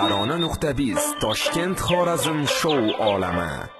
Darona.biz Toshkent Xorazm shou olami